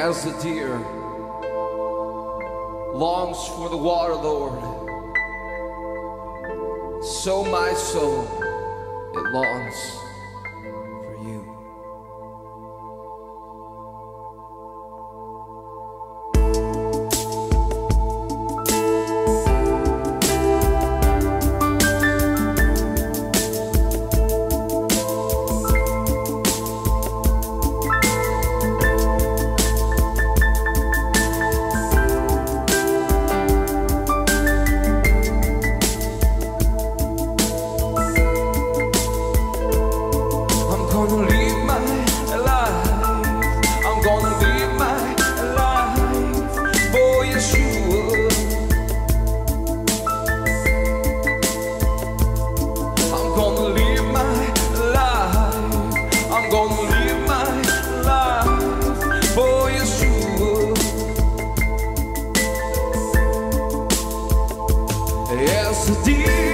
as the deer longs for the water, Lord, so my soul it longs. gonna live my life. I'm gonna live my life for Yes, dear.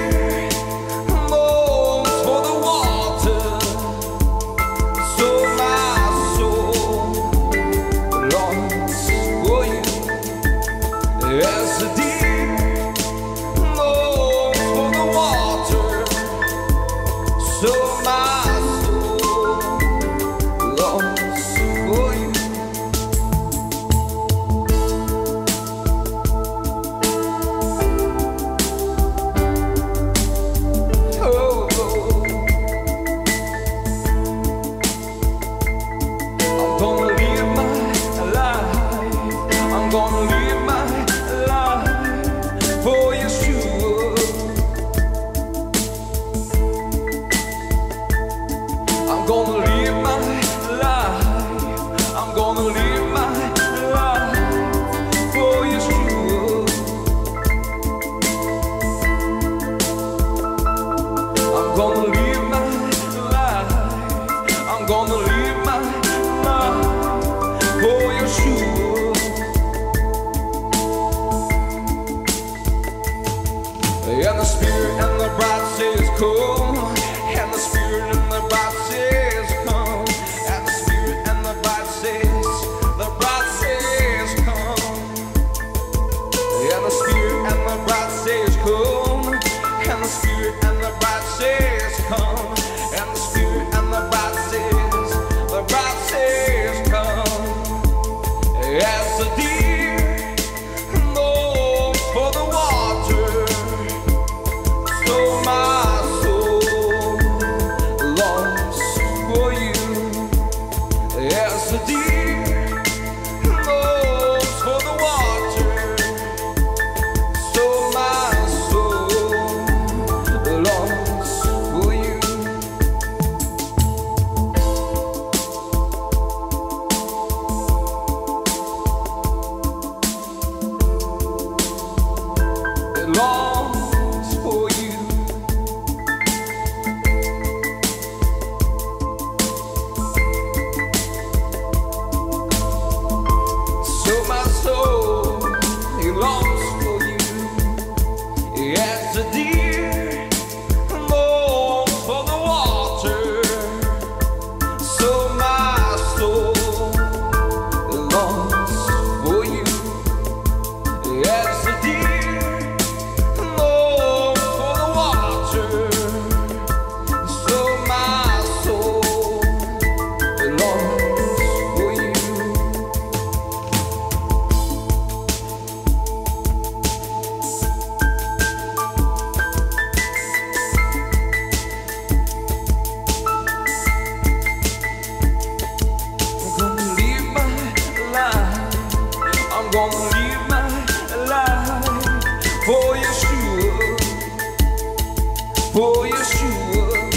Oh, yes, you would.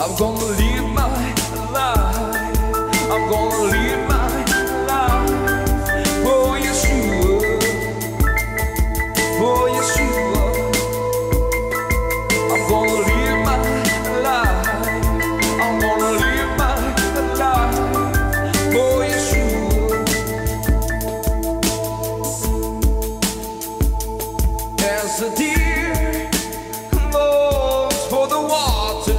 I'm gonna live my life. I'm gonna live my water.